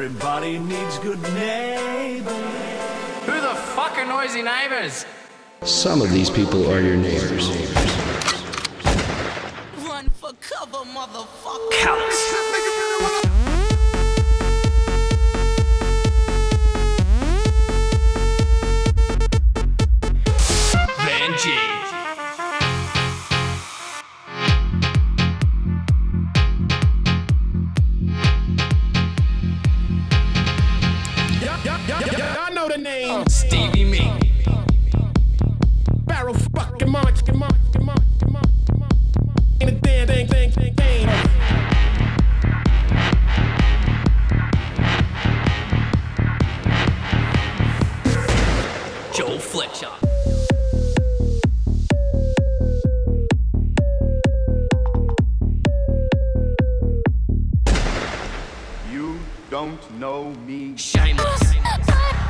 Everybody needs good neighbors. Who the fuck are Noizy Neighbours? Some of these people are your neighbors. Run for cover, motherfucker. Callous. Van G. I know the name. Oh. Stevie Me. Barrel fucking munch, munch. Ain't a damn thing, thing, thing, thing. Joe Fletcher. Don't know me. Shameless.